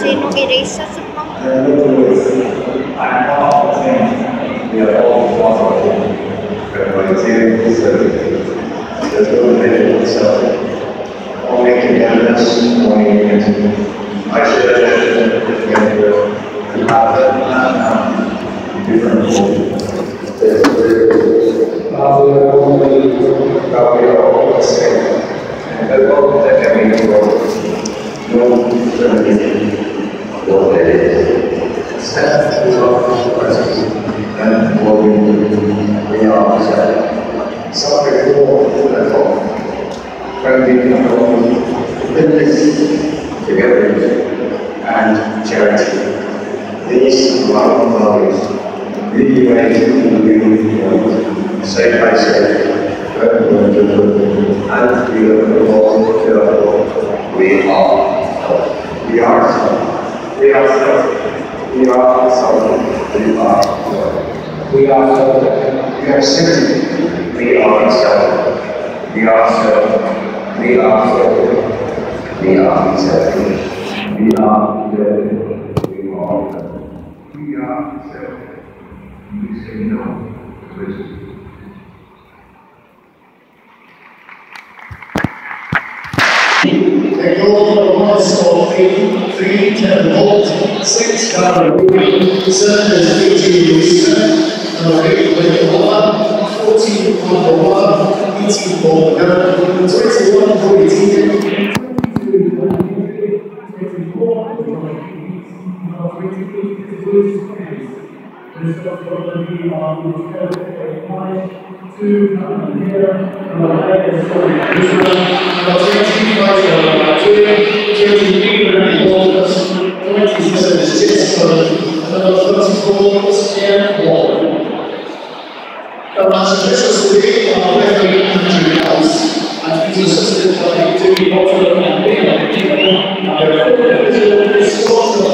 Se não virei, só se não. Erase sa mga Only togetherness, only. I should have different Friendly people, goodness, together, and charity. These love values really make you say by say, and we are all we are. We are some. We are some. We are some. We are some. We are some. We are. We are. We are. We are some. We are some. We are the. We are some. We are some. We say no to it. A goal for one score, three, ten volt, six, Gary Ruby, seven is eighteen, Lucina, number eight, William Waller, fourteen, And age 13 from Belfast, and she's here with Finley Brown, who's from Glasgow. And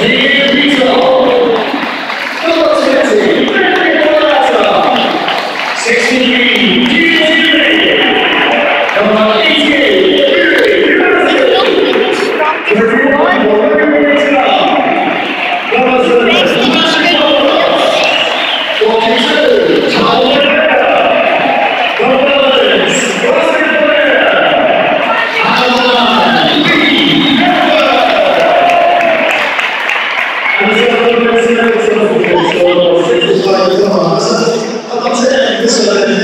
Here we go. あなたが言ってたらね。